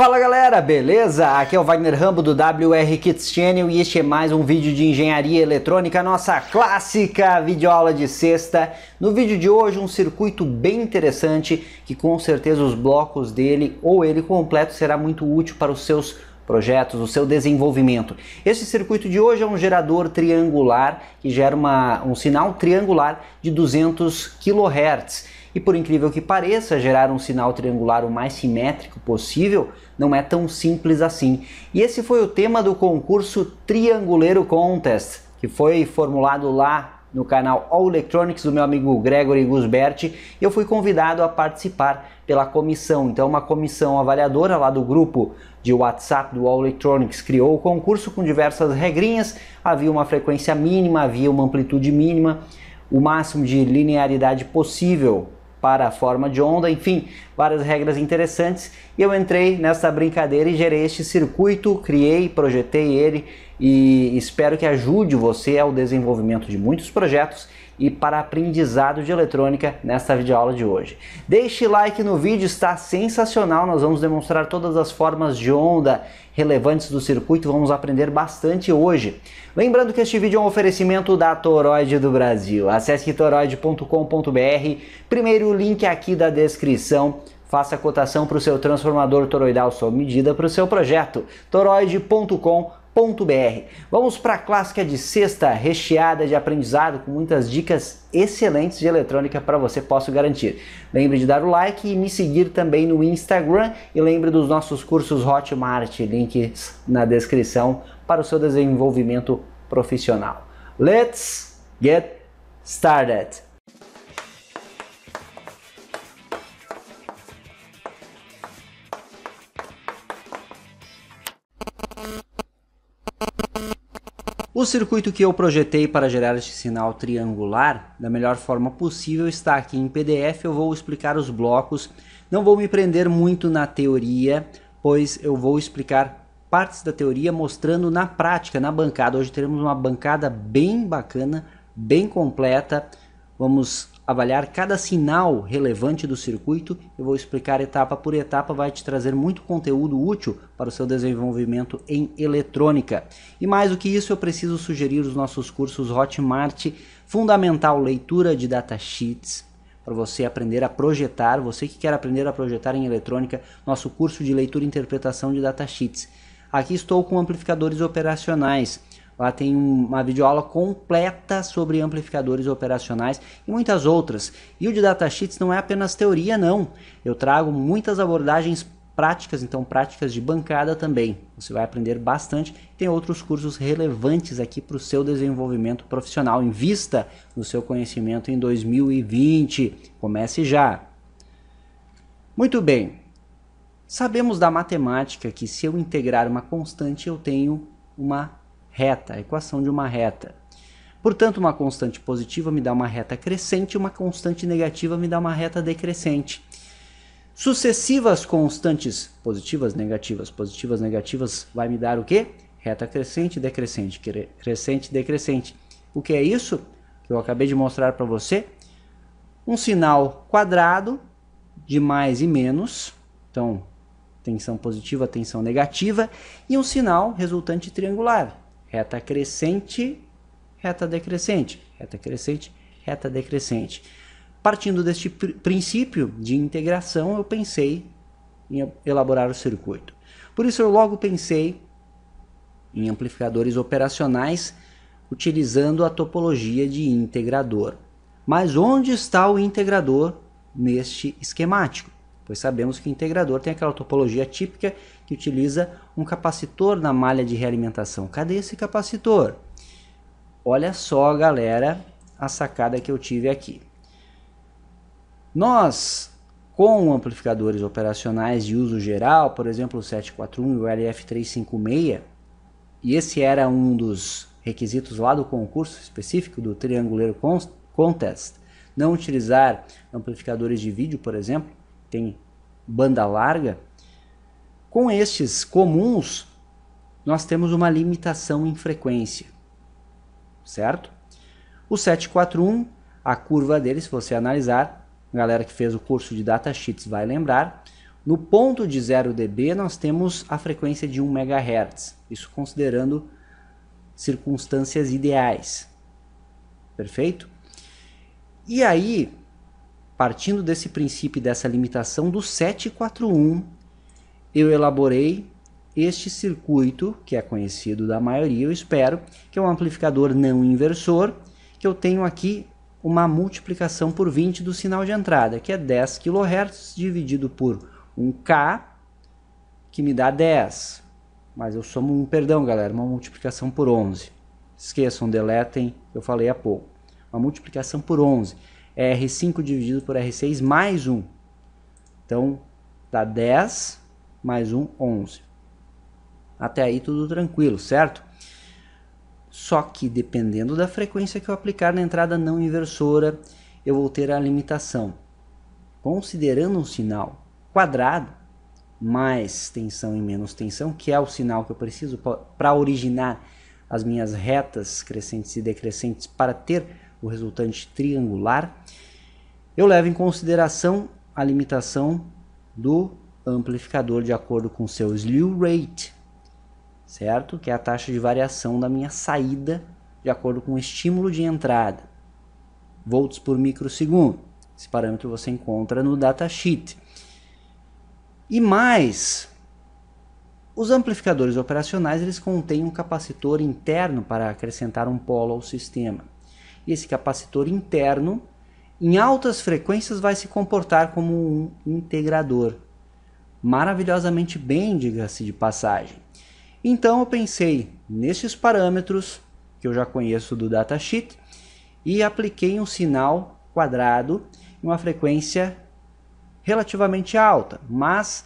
Fala galera, beleza? Aqui é o Wagner Rambo do WR Kits Channel e este é mais um vídeo de engenharia eletrônica, nossa clássica videoaula de sexta. No vídeo de hoje um circuito bem interessante que com certeza os blocos dele ou ele completo será muito útil para os seus projetos, o seu desenvolvimento. Esse circuito de hoje é um gerador triangular que gera uma, um sinal triangular de 200 kHz e por incrível que pareça, gerar um sinal triangular o mais simétrico possível não é tão simples assim. E esse foi o tema do concurso Trianguleiro Contest, que foi formulado lá no canal All Electronics do meu amigo Gregory Gusberti. Eu fui convidado a participar pela comissão. Então, uma comissão avaliadora lá do grupo de WhatsApp do All Electronics criou o concurso com diversas regrinhas. Havia uma frequência mínima, havia uma amplitude mínima, o máximo de linearidade possível para a forma de onda, enfim, várias regras interessantes. E eu entrei nessa brincadeira e gerei este circuito, criei, projetei ele e espero que ajude você ao desenvolvimento de muitos projetos e para aprendizado de eletrônica nesta videoaula de hoje. Deixe like no vídeo, está sensacional, nós vamos demonstrar todas as formas de onda relevantes do circuito, vamos aprender bastante hoje. Lembrando que este vídeo é um oferecimento da Toroid do Brasil. Acesse toroid.com.br, primeiro link aqui da descrição. Faça a cotação para o seu transformador toroidal sob medida para o seu projeto. toroid.com.br Vamos para a clássica de sexta, recheada de aprendizado, com muitas dicas excelentes de eletrônica para você, posso garantir. Lembre de dar o like e me seguir também no Instagram e lembre dos nossos cursos Hotmart, links na descrição para o seu desenvolvimento profissional. Let's get started! O circuito que eu projetei para gerar este sinal triangular da melhor forma possível está aqui em PDF. Eu vou explicar os blocos. Não vou me prender muito na teoria, pois eu vou explicar partes da teoria mostrando na prática, na bancada. Hoje teremos uma bancada bem bacana, bem completa. Vamos avaliar cada sinal relevante do circuito. Eu vou explicar etapa por etapa, vai te trazer muito conteúdo útil para o seu desenvolvimento em eletrônica. E mais do que isso, eu preciso sugerir os nossos cursos Hotmart, Fundamental Leitura de Datasheets, para você aprender a projetar, você que quer aprender a projetar em eletrônica, nosso curso de leitura e interpretação de datasheets. Aqui estou com amplificadores operacionais Lá tem uma videoaula completa sobre amplificadores operacionais e muitas outras. E o de datasheets não é apenas teoria, não. Eu trago muitas abordagens práticas, então práticas de bancada também. Você vai aprender bastante. Tem outros cursos relevantes aqui para o seu desenvolvimento profissional. Invista no seu conhecimento em 2020. Comece já. Muito bem. Sabemos da matemática que se eu integrar uma constante, eu tenho uma reta, a equação de uma reta. Portanto, uma constante positiva me dá uma reta crescente, uma constante negativa me dá uma reta decrescente. Sucessivas constantes positivas, negativas, positivas, negativas vai me dar o quê? Reta crescente, decrescente, crescente, decrescente. O que é isso? Que eu acabei de mostrar para você. Um sinal quadrado de mais e menos. Então, tensão positiva, tensão negativa. E um sinal resultante triangular reta crescente, reta decrescente, reta crescente, reta decrescente. Partindo deste pr princípio de integração, eu pensei em elaborar o circuito. Por isso eu logo pensei em amplificadores operacionais utilizando a topologia de integrador. Mas onde está o integrador neste esquemático? pois sabemos que o integrador tem aquela topologia típica que utiliza um capacitor na malha de realimentação. Cadê esse capacitor? Olha só, galera, a sacada que eu tive aqui. Nós, com amplificadores operacionais de uso geral, por exemplo, o 741 e o LF356, e esse era um dos requisitos lá do concurso específico do Trianguleiro Contest, não utilizar amplificadores de vídeo, por exemplo, tem banda larga, com estes comuns, nós temos uma limitação em frequência, certo? O 741, a curva dele, se você analisar, a galera que fez o curso de datasheets vai lembrar, No ponto de 0 dB nós temos a frequência de 1 MHz, isso considerando circunstâncias ideais. Perfeito? E aí, partindo desse princípio dessa limitação do 741, eu elaborei este circuito, que é conhecido da maioria, eu espero, que é um amplificador não inversor, que eu tenho aqui uma multiplicação por 20 do sinal de entrada, que é 10 kHz dividido por 1K, que me dá 10. Mas eu somo um, perdão galera, uma multiplicação por 11. Esqueçam, deletem, eu falei há pouco. Uma multiplicação por 11. É R5 dividido por R6 mais 1. Então, dá 10 mais 1, 11. Até aí tudo tranquilo, certo? Só que dependendo da frequência que eu aplicar na entrada não inversora, eu vou ter a limitação. Considerando um sinal quadrado, mais tensão e menos tensão, que é o sinal que eu preciso para originar as minhas retas crescentes e decrescentes para ter o resultante triangular, eu levo em consideração a limitação do amplificador de acordo com seu slew rate, certo? Que é a taxa de variação da minha saída de acordo com o estímulo de entrada, volts por microsegundo. Esse parâmetro você encontra no datasheet. E mais, os amplificadores operacionais eles contêm um capacitor interno para acrescentar um polo ao sistema. E esse capacitor interno, em altas frequências, vai se comportar como um integrador. Maravilhosamente bem, diga-se de passagem. Então eu pensei nesses parâmetros que eu já conheço do datasheet e apliquei um sinal quadrado em uma frequência relativamente alta, mas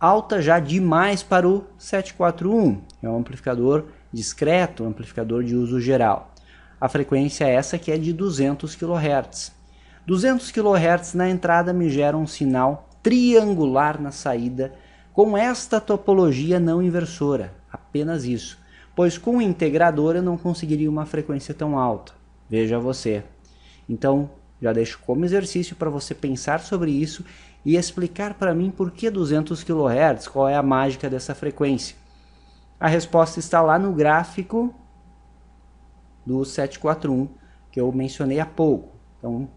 alta já demais para o 741. É um amplificador discreto, um amplificador de uso geral. A frequência é essa que é de 200 kHz. 200 kHz na entrada me gera um sinal triangular na saída com esta topologia não inversora, apenas isso. Pois com o integrador eu não conseguiria uma frequência tão alta. Veja você. Então, já deixo como exercício para você pensar sobre isso e explicar para mim por que 200 kHz, qual é a mágica dessa frequência. A resposta está lá no gráfico do 741 que eu mencionei há pouco. Então,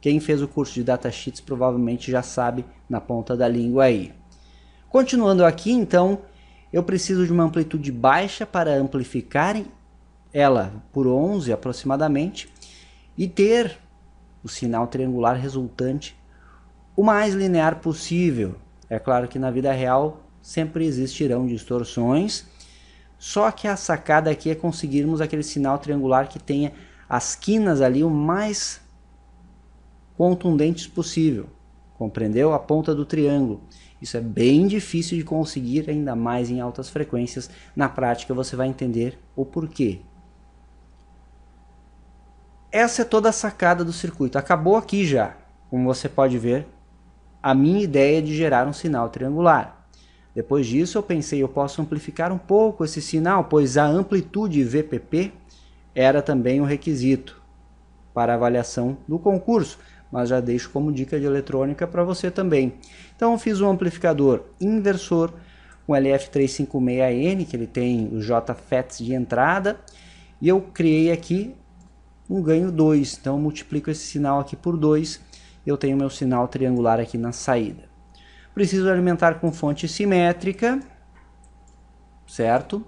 quem fez o curso de datasheets provavelmente já sabe na ponta da língua aí. Continuando aqui, então, eu preciso de uma amplitude baixa para amplificar ela por 11 aproximadamente e ter o sinal triangular resultante o mais linear possível. É claro que na vida real sempre existirão distorções, só que a sacada aqui é conseguirmos aquele sinal triangular que tenha as quinas ali o mais contundentes possível. Compreendeu? A ponta do triângulo. Isso é bem difícil de conseguir, ainda mais em altas frequências. Na prática você vai entender o porquê. Essa é toda a sacada do circuito. Acabou aqui já, como você pode ver, a minha ideia de gerar um sinal triangular. Depois disso eu pensei, eu posso amplificar um pouco esse sinal, pois a amplitude VPP era também um requisito para avaliação do concurso mas já deixo como dica de eletrônica para você também. Então eu fiz um amplificador inversor com LF356N, que ele tem o JFETs de entrada, e eu criei aqui um ganho 2, então multiplico esse sinal aqui por 2, eu tenho meu sinal triangular aqui na saída. Preciso alimentar com fonte simétrica, certo?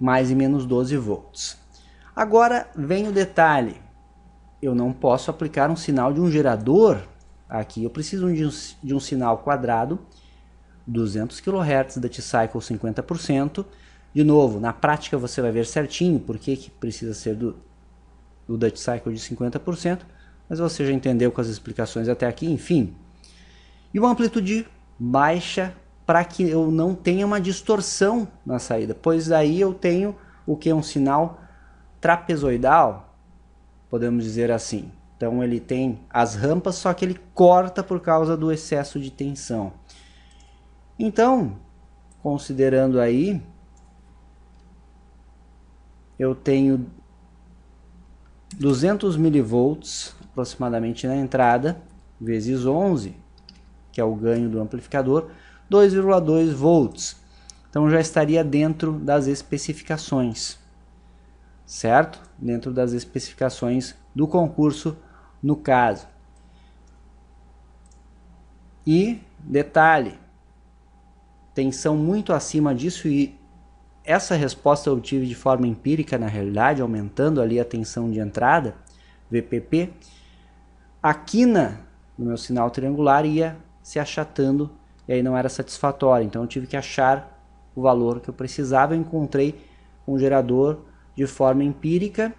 Mais e menos 12 volts. Agora vem o detalhe eu não posso aplicar um sinal de um gerador aqui. Eu preciso de um, de um sinal quadrado, 200 kHz, Duty Cycle 50%. De novo, na prática você vai ver certinho por que, precisa ser do, do Duty Cycle de 50%, mas você já entendeu com as explicações até aqui, enfim. E uma amplitude baixa para que eu não tenha uma distorção na saída, pois aí eu tenho o que é um sinal trapezoidal, podemos dizer assim. Então ele tem as rampas, só que ele corta por causa do excesso de tensão. Então, considerando aí, eu tenho 200 milivolts aproximadamente na entrada, vezes 11, que é o ganho do amplificador, 2,2 volts. Então já estaria dentro das especificações, certo? Dentro das especificações do concurso no caso. E detalhe, tensão muito acima disso e essa resposta eu obtive de forma empírica na realidade, aumentando ali a tensão de entrada, VPP. A quina do meu sinal triangular ia se achatando e aí não era satisfatório. Então eu tive que achar o valor que eu precisava. Eu encontrei um gerador de forma empírica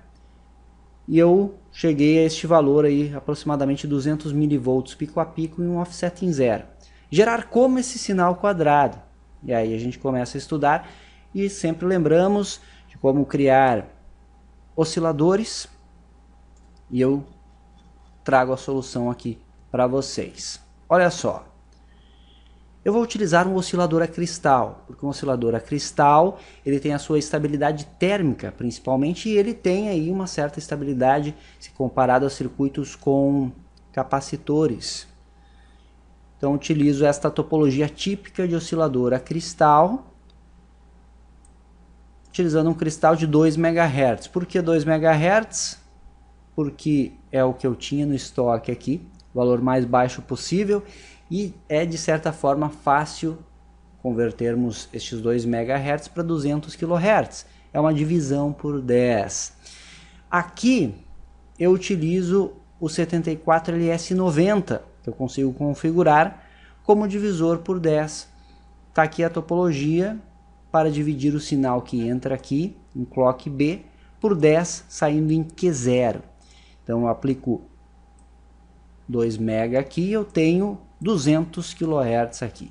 e eu cheguei a este valor aí, aproximadamente 200 mV pico a pico e um offset em zero. Gerar como esse sinal quadrado? E aí a gente começa a estudar e sempre lembramos de como criar osciladores e eu trago a solução aqui para vocês. Olha só, eu vou utilizar um oscilador a cristal, porque um oscilador a cristal ele tem a sua estabilidade térmica, principalmente, e ele tem aí uma certa estabilidade se comparado a circuitos com capacitores. Então utilizo esta topologia típica de oscilador a cristal, utilizando um cristal de 2 MHz. Por que 2 MHz? Porque é o que eu tinha no estoque aqui, valor mais baixo possível, e é de certa forma fácil convertermos estes 2 MHz para 200 kHz. É uma divisão por 10. Aqui eu utilizo o 74LS90, que eu consigo configurar como divisor por 10. Está aqui a topologia para dividir o sinal que entra aqui em clock B por 10 saindo em Q0. Então eu aplico 2 MB aqui, eu tenho 200 kHz aqui.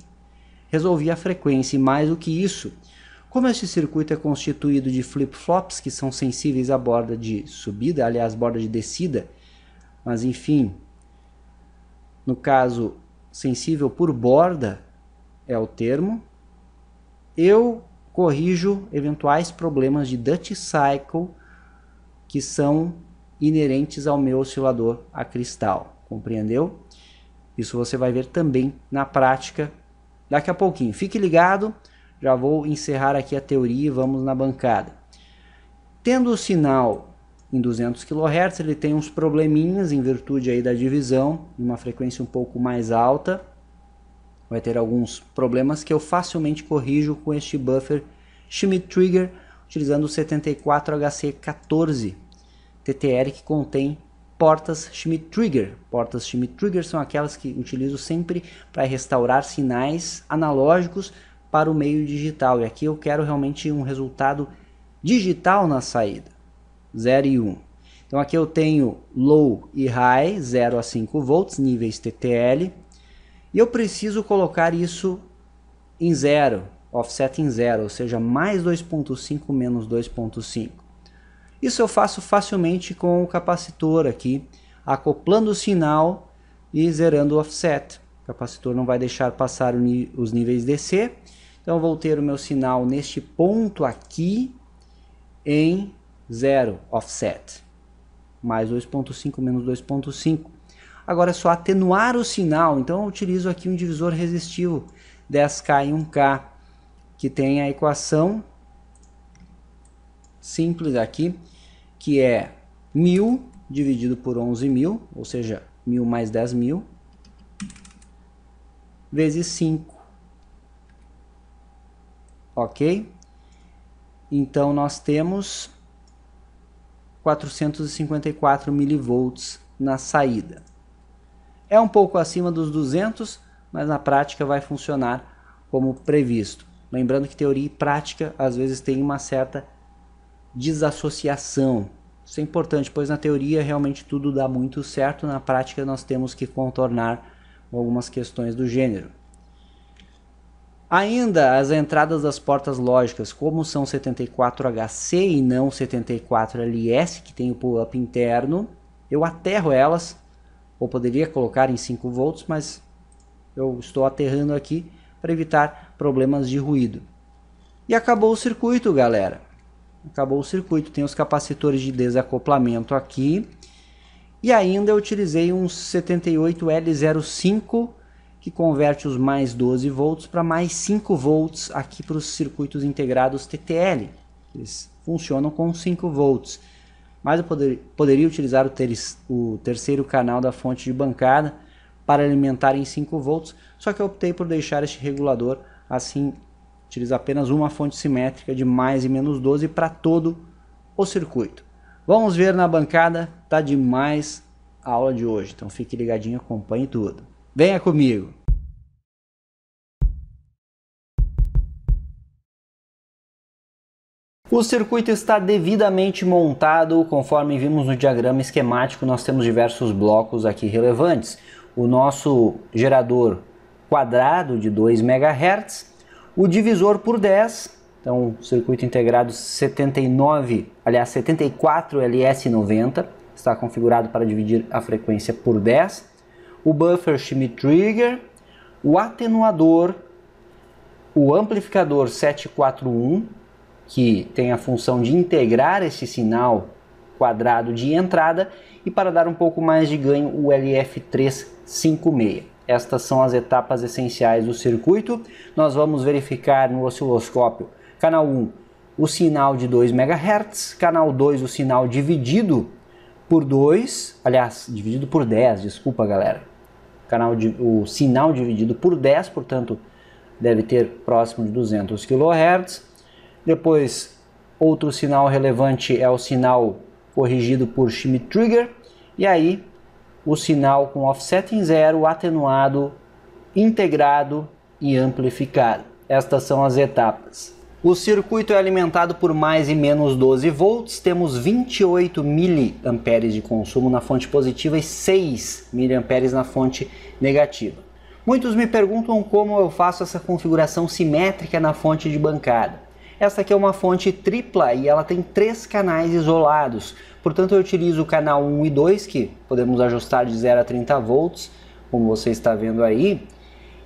Resolvi a frequência e mais do que isso, como este circuito é constituído de flip-flops que são sensíveis à borda de subida, aliás, borda de descida, mas enfim, no caso sensível por borda é o termo, eu corrijo eventuais problemas de Dutch Cycle que são inerentes ao meu oscilador a cristal, compreendeu? Isso você vai ver também na prática daqui a pouquinho. Fique ligado, já vou encerrar aqui a teoria e vamos na bancada. Tendo o sinal em 200 kHz, ele tem uns probleminhas em virtude aí da divisão, uma frequência um pouco mais alta, vai ter alguns problemas que eu facilmente corrijo com este buffer Schmidt Trigger utilizando o 74HC14 TTR que contém portas Schmidt Trigger. Portas Schmidt Trigger são aquelas que utilizo sempre para restaurar sinais analógicos para o meio digital. E aqui eu quero realmente um resultado digital na saída, 0 e 1. Um. Então aqui eu tenho low e high, 0 a 5 volts, níveis TTL. E eu preciso colocar isso em zero, offset em zero, ou seja, mais 2.5 menos 2.5. Isso eu faço facilmente com o capacitor aqui, acoplando o sinal e zerando o offset. O capacitor não vai deixar passar os níveis DC. Então vou ter o meu sinal neste ponto aqui em zero offset. Mais 2.5 menos 2.5. Agora é só atenuar o sinal. Então eu utilizo aqui um divisor resistivo 10K e 1K que tem a equação simples aqui, que é 1000 dividido por 11.000, ou seja, 1000 mais 10.000, vezes 5. Ok? Então nós temos 454 milivolts na saída. É um pouco acima dos 200, mas na prática vai funcionar como previsto. Lembrando que teoria e prática às vezes tem uma certa desassociação. Isso é importante, pois na teoria realmente tudo dá muito certo, na prática nós temos que contornar algumas questões do gênero. Ainda as entradas das portas lógicas, como são 74HC e não 74LS, que tem o pull-up interno, eu aterro elas, ou poderia colocar em 5 volts, mas eu estou aterrando aqui para evitar problemas de ruído. E acabou o circuito, galera. Acabou o circuito. Tem os capacitores de desacoplamento aqui. E ainda eu utilizei um 78L05, que converte os mais 12 volts para mais 5 volts aqui para os circuitos integrados TTL. Eles funcionam com 5 volts. Mas eu poder, poderia utilizar o, ter, o terceiro canal da fonte de bancada para alimentar em 5 volts, só que eu optei por deixar este regulador assim, utiliza apenas uma fonte simétrica de mais e menos 12 para todo o circuito. Vamos ver na bancada, tá demais a aula de hoje, então fique ligadinho, acompanhe tudo. Venha comigo! O circuito está devidamente montado, conforme vimos no diagrama esquemático, nós temos diversos blocos aqui relevantes. O nosso gerador quadrado de 2 MHz, o divisor por 10, então circuito integrado 79, aliás 74 LS90, está configurado para dividir a frequência por 10, o buffer Schmitt Trigger, o atenuador, o amplificador 741, que tem a função de integrar esse sinal quadrado de entrada e para dar um pouco mais de ganho o LF356. Estas são as etapas essenciais do circuito. Nós vamos verificar no osciloscópio canal 1 o sinal de 2 MHz, canal 2 o sinal dividido por 2, aliás, dividido por 10, desculpa galera. Canal de, o sinal dividido por 10, portanto, deve ter próximo de 200 kHz. Depois, outro sinal relevante é o sinal corrigido por Schmitt Trigger. E aí, o sinal com offset em zero, atenuado, integrado e amplificado. Estas são as etapas. O circuito é alimentado por mais e menos 12 volts, temos 28 mA de consumo na fonte positiva e 6 mA na fonte negativa. Muitos me perguntam como eu faço essa configuração simétrica na fonte de bancada. Essa aqui é uma fonte tripla e ela tem três canais isolados. Portanto, eu utilizo o canal 1 e 2, que podemos ajustar de 0 a 30 volts, como você está vendo aí,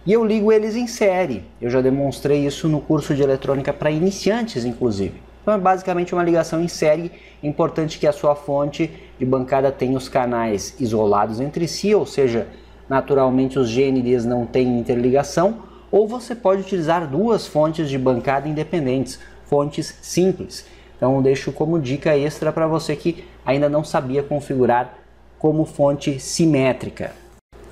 e eu ligo eles em série. Eu já demonstrei isso no curso de eletrônica para iniciantes, inclusive. Então é basicamente uma ligação em série. É importante que a sua fonte de bancada tenha os canais isolados entre si, ou seja, naturalmente os GNDs não têm interligação, ou você pode utilizar duas fontes de bancada independentes, fontes simples. Então deixo como dica extra para você que ainda não sabia configurar como fonte simétrica.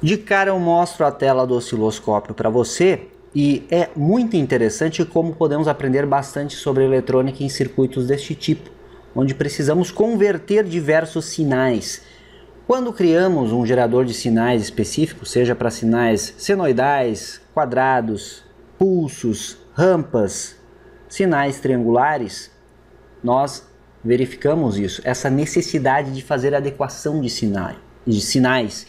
De cara eu mostro a tela do osciloscópio para você e é muito interessante como podemos aprender bastante sobre eletrônica em circuitos deste tipo, onde precisamos converter diversos sinais quando criamos um gerador de sinais específico, seja para sinais senoidais, quadrados, pulsos, rampas, sinais triangulares, nós verificamos isso, essa necessidade de fazer adequação de, sinais, de sinais,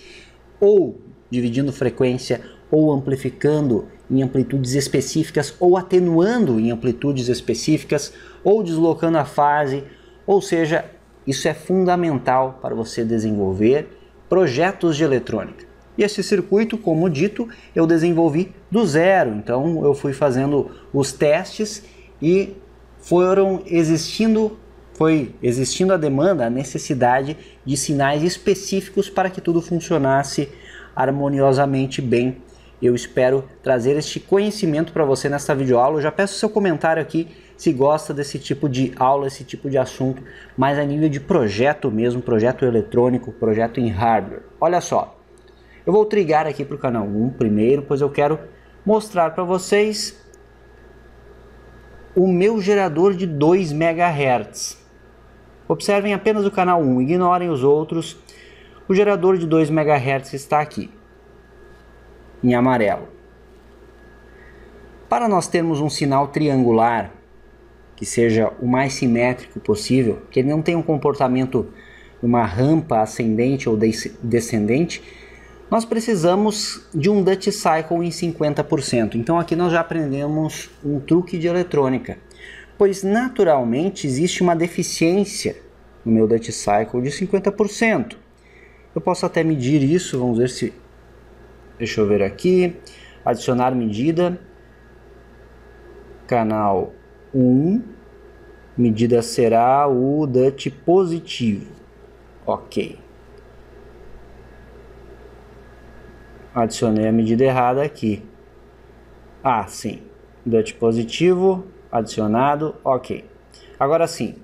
ou dividindo frequência, ou amplificando em amplitudes específicas, ou atenuando em amplitudes específicas, ou deslocando a fase, ou seja, isso é fundamental para você desenvolver projetos de eletrônica. E esse circuito, como dito, eu desenvolvi do zero. Então eu fui fazendo os testes e foram existindo foi existindo a demanda, a necessidade de sinais específicos para que tudo funcionasse harmoniosamente bem. Eu espero trazer este conhecimento para você nesta videoaula. Eu já peço seu comentário aqui se gosta desse tipo de aula, esse tipo de assunto, mais a nível de projeto mesmo, projeto eletrônico, projeto em hardware. Olha só, eu vou trigar aqui para o canal 1 primeiro, pois eu quero mostrar para vocês o meu gerador de 2 MHz. Observem apenas o canal 1, ignorem os outros. O gerador de 2 MHz está aqui, em amarelo. Para nós termos um sinal triangular que seja o mais simétrico possível, que ele não tenha um comportamento uma rampa ascendente ou descendente, nós precisamos de um Dutch Cycle em 50%. Então aqui nós já aprendemos um truque de eletrônica, pois naturalmente existe uma deficiência no meu Dutch Cycle de 50%. Eu posso até medir isso, vamos ver se... Deixa eu ver aqui, adicionar medida, canal 1, medida será o DUT positivo. Ok. Adicionei a medida errada aqui. Ah, sim. DUT positivo, adicionado, ok. Agora sim.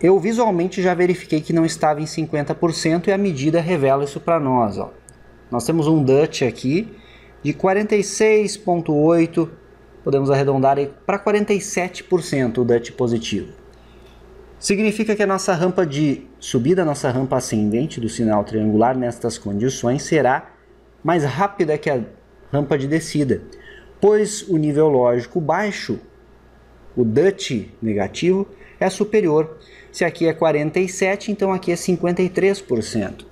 Eu visualmente já verifiquei que não estava em 50% e a medida revela isso para nós. Ó. Nós temos um DUT aqui de 46,8%, podemos arredondar para 47% o DUT positivo. Significa que a nossa rampa de subida, a nossa rampa ascendente do sinal triangular nestas condições será mais rápida que a rampa de descida, pois o nível lógico baixo, o DUT negativo, é superior. Se aqui é 47, então aqui é 53%.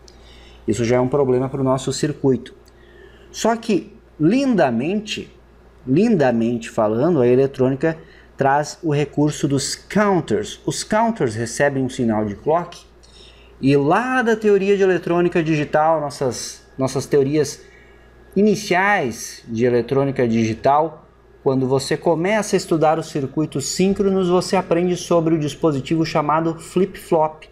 Isso já é um problema para o nosso circuito. Só que, lindamente, lindamente falando, a eletrônica traz o recurso dos counters. Os counters recebem um sinal de clock e lá da teoria de eletrônica digital, nossas, nossas teorias iniciais de eletrônica digital, quando você começa a estudar os circuitos síncronos, você aprende sobre o dispositivo chamado flip-flop.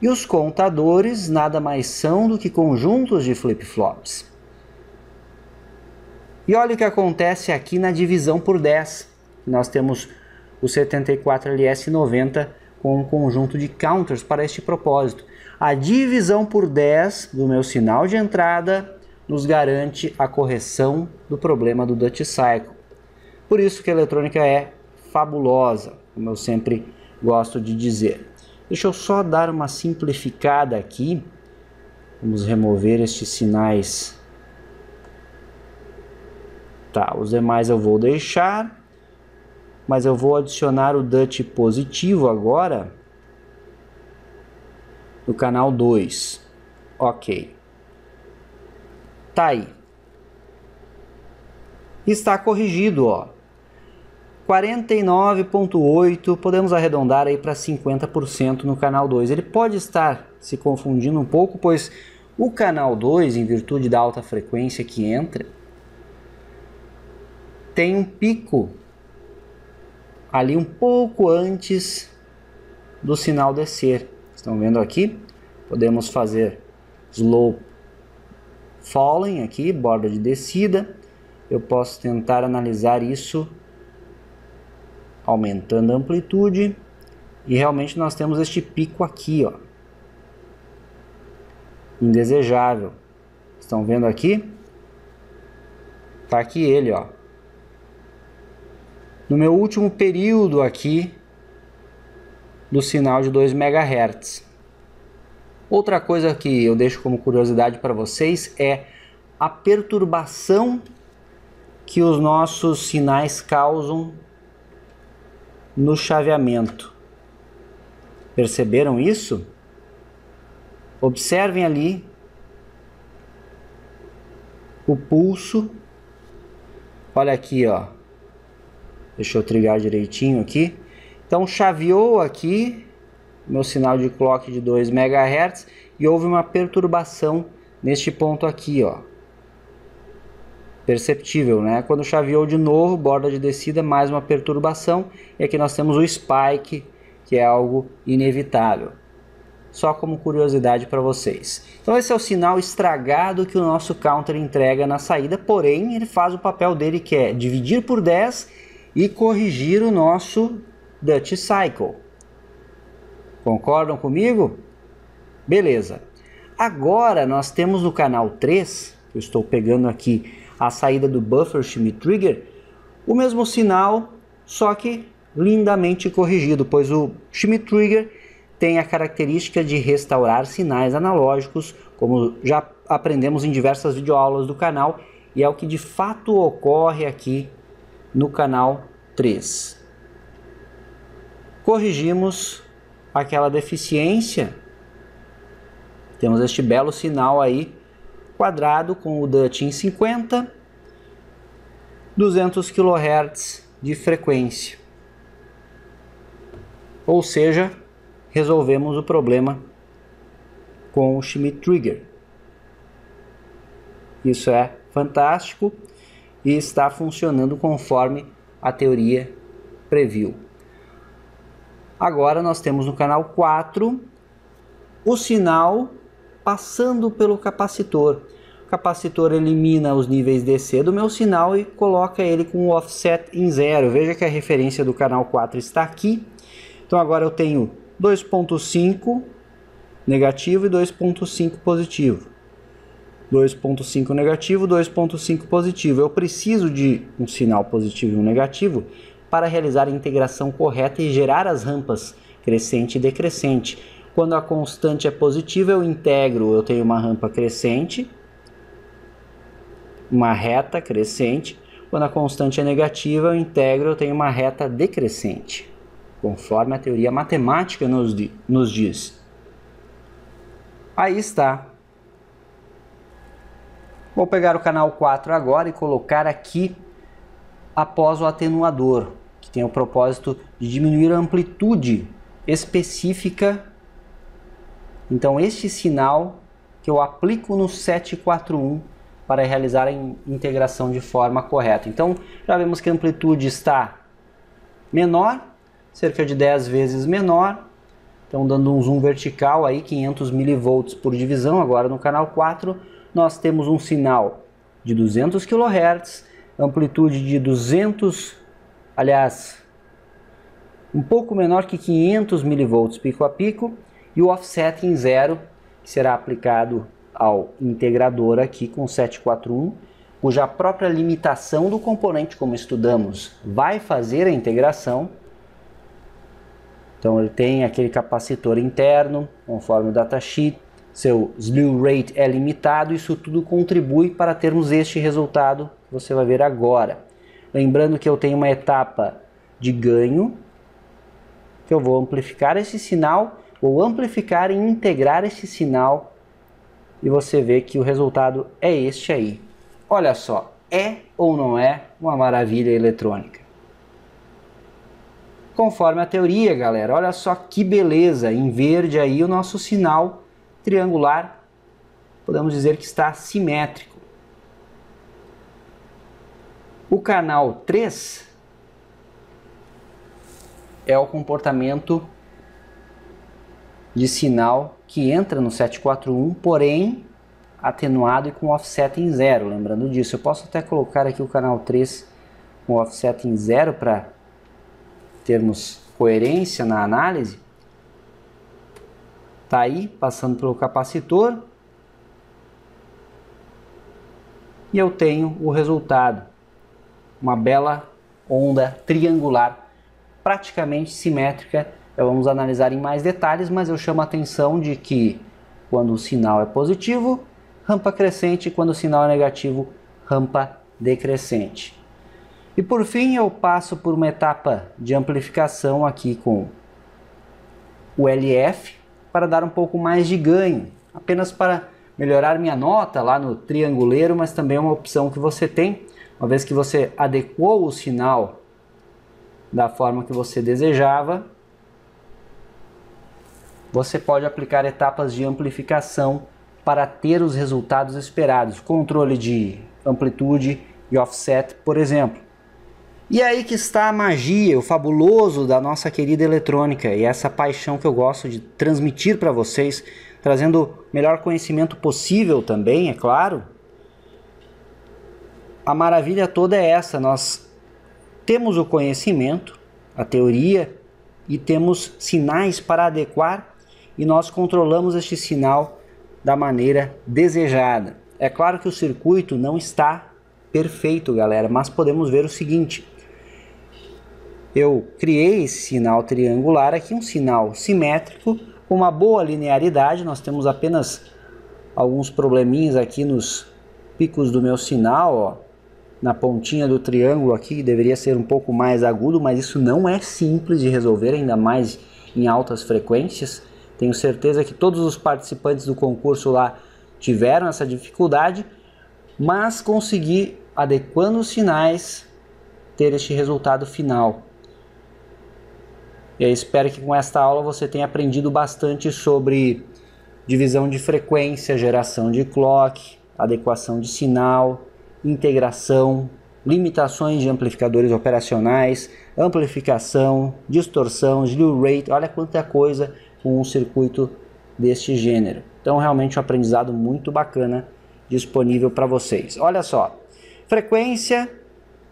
E os contadores nada mais são do que conjuntos de flip-flops. E olha o que acontece aqui na divisão por 10 nós temos o 74LS90 com um conjunto de counters para este propósito. A divisão por 10 do meu sinal de entrada nos garante a correção do problema do Dutch Cycle. Por isso que a eletrônica é fabulosa, como eu sempre gosto de dizer. Deixa eu só dar uma simplificada aqui. Vamos remover estes sinais. Tá, os demais eu vou deixar mas eu vou adicionar o Dutch positivo agora no canal 2. Ok. Tá aí. Está corrigido, ó. 49.8, podemos arredondar aí para 50% no canal 2. Ele pode estar se confundindo um pouco, pois o canal 2, em virtude da alta frequência que entra, tem um pico ali um pouco antes do sinal descer. Estão vendo aqui? Podemos fazer slow falling aqui, borda de descida. Eu posso tentar analisar isso aumentando a amplitude e realmente nós temos este pico aqui, ó. Indesejável. Estão vendo aqui? Tá aqui ele, ó no meu último período aqui do sinal de 2 MHz. Outra coisa que eu deixo como curiosidade para vocês é a perturbação que os nossos sinais causam no chaveamento. Perceberam isso? Observem ali o pulso. Olha aqui, ó. Deixa eu trigar direitinho aqui. Então chaveou aqui meu sinal de clock de 2 MHz e houve uma perturbação neste ponto aqui, ó. Perceptível, né? Quando chaveou de novo, borda de descida, mais uma perturbação. E aqui nós temos o spike, que é algo inevitável. Só como curiosidade para vocês. Então esse é o sinal estragado que o nosso counter entrega na saída, porém ele faz o papel dele que é dividir por 10 e corrigir o nosso Dutch Cycle. Concordam comigo? Beleza. Agora nós temos no canal 3, eu estou pegando aqui a saída do buffer Schmitt Trigger, o mesmo sinal, só que lindamente corrigido, pois o Schmitt Trigger tem a característica de restaurar sinais analógicos, como já aprendemos em diversas videoaulas do canal, e é o que de fato ocorre aqui no canal 3. Corrigimos aquela deficiência. Temos este belo sinal aí, quadrado com o DUT em 50, 200 kHz de frequência. Ou seja, resolvemos o problema com o Schmitt Trigger. Isso é fantástico e está funcionando conforme a teoria previu. Agora nós temos no canal 4 o sinal passando pelo capacitor. capacitor elimina os níveis DC do meu sinal e coloca ele com o offset em zero. Veja que a referência do canal 4 está aqui. Então agora eu tenho 2.5 negativo e 2.5 positivo. 2.5 negativo, 2.5 positivo. Eu preciso de um sinal positivo e um negativo para realizar a integração correta e gerar as rampas crescente e decrescente. Quando a constante é positiva, eu integro, eu tenho uma rampa crescente, uma reta crescente. Quando a constante é negativa, eu integro, eu tenho uma reta decrescente, conforme a teoria matemática nos, nos diz. Aí está. Vou pegar o canal 4 agora e colocar aqui após o atenuador, que tem o propósito de diminuir a amplitude específica. Então, este sinal que eu aplico no 741 para realizar a integração de forma correta. Então, já vemos que a amplitude está menor, cerca de 10 vezes menor. Então, dando um zoom vertical aí, 500 mV por divisão, agora no canal 4, nós temos um sinal de 200 kHz, amplitude de 200, aliás, um pouco menor que 500 mV pico a pico, e o offset em zero, que será aplicado ao integrador aqui com 741, cuja própria limitação do componente, como estudamos, vai fazer a integração. Então ele tem aquele capacitor interno, conforme o datasheet, seu slew rate é limitado, isso tudo contribui para termos este resultado que você vai ver agora. Lembrando que eu tenho uma etapa de ganho, que eu vou amplificar esse sinal, vou amplificar e integrar esse sinal e você vê que o resultado é este aí. Olha só, é ou não é uma maravilha eletrônica? Conforme a teoria, galera, olha só que beleza, em verde aí o nosso sinal triangular, podemos dizer que está simétrico. O canal 3 é o comportamento de sinal que entra no 741, porém atenuado e com offset em zero. Lembrando disso, eu posso até colocar aqui o canal 3 com offset em zero para termos coerência na análise. Tá aí, passando pelo capacitor. E eu tenho o resultado. Uma bela onda triangular, praticamente simétrica então, vamos analisar em mais detalhes, mas eu chamo a atenção de que quando o sinal é positivo, rampa crescente, quando o sinal é negativo, rampa decrescente. E por fim, eu passo por uma etapa de amplificação aqui com o LF para dar um pouco mais de ganho, apenas para melhorar minha nota lá no trianguleiro, mas também é uma opção que você tem, uma vez que você adequou o sinal da forma que você desejava, você pode aplicar etapas de amplificação para ter os resultados esperados, controle de amplitude e offset, por exemplo. E aí que está a magia, o fabuloso da nossa querida eletrônica e essa paixão que eu gosto de transmitir para vocês, trazendo o melhor conhecimento possível também, é claro. A maravilha toda é essa, nós temos o conhecimento, a teoria e temos sinais para adequar e nós controlamos este sinal da maneira desejada. É claro que o circuito não está perfeito, galera, mas podemos ver o seguinte. Eu criei esse sinal triangular aqui, um sinal simétrico, com uma boa linearidade. Nós temos apenas alguns probleminhas aqui nos picos do meu sinal, ó, na pontinha do triângulo aqui, deveria ser um pouco mais agudo, mas isso não é simples de resolver, ainda mais em altas frequências. Tenho certeza que todos os participantes do concurso lá tiveram essa dificuldade, mas consegui, adequando os sinais, ter este resultado final. Eu espero que com esta aula você tenha aprendido bastante sobre divisão de frequência, geração de clock, adequação de sinal, integração, limitações de amplificadores operacionais, amplificação, distorção, slew rate, olha quanta coisa com um circuito deste gênero. Então, realmente um aprendizado muito bacana disponível para vocês. Olha só, frequência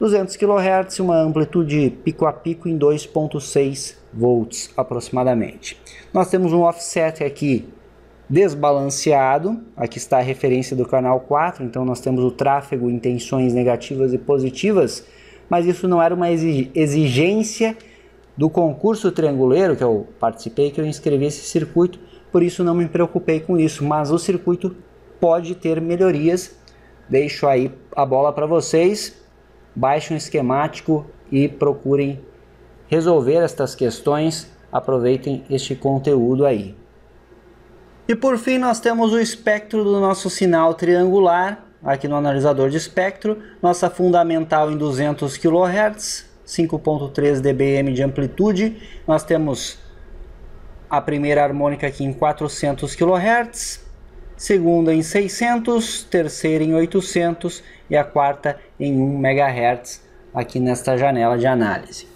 200 kHz, uma amplitude pico a pico em 2.6 volts aproximadamente. Nós temos um offset aqui desbalanceado, aqui está a referência do canal 4, então nós temos o tráfego em tensões negativas e positivas, mas isso não era uma exigência do concurso trianguleiro que eu participei, que eu inscrevi esse circuito, por isso não me preocupei com isso, mas o circuito pode ter melhorias. Deixo aí a bola para vocês baixem um esquemático e procurem resolver estas questões. Aproveitem este conteúdo aí. E por fim, nós temos o espectro do nosso sinal triangular, aqui no analisador de espectro, nossa fundamental em 200 kHz, 5.3 dBm de amplitude. Nós temos a primeira harmônica aqui em 400 kHz, segunda em 600, terceira em 800 e a quarta em 1 MHz aqui nesta janela de análise.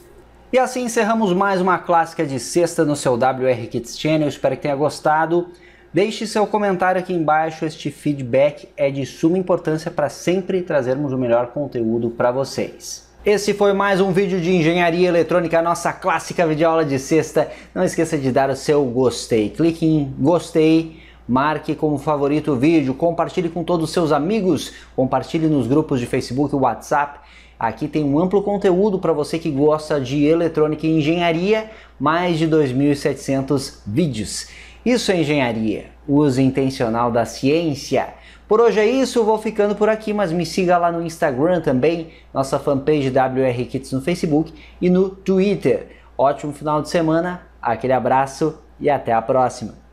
E assim encerramos mais uma clássica de sexta no seu WR Kids Channel. Espero que tenha gostado. Deixe seu comentário aqui embaixo. Este feedback é de suma importância para sempre trazermos o melhor conteúdo para vocês. Esse foi mais um vídeo de engenharia eletrônica, nossa clássica videoaula de sexta. Não esqueça de dar o seu gostei. Clique em gostei marque como favorito o vídeo, compartilhe com todos os seus amigos, compartilhe nos grupos de Facebook e WhatsApp. Aqui tem um amplo conteúdo para você que gosta de eletrônica e engenharia, mais de 2.700 vídeos. Isso é engenharia, uso intencional da ciência. Por hoje é isso, vou ficando por aqui, mas me siga lá no Instagram também, nossa fanpage WR Kits no Facebook e no Twitter. Ótimo final de semana, aquele abraço e até a próxima.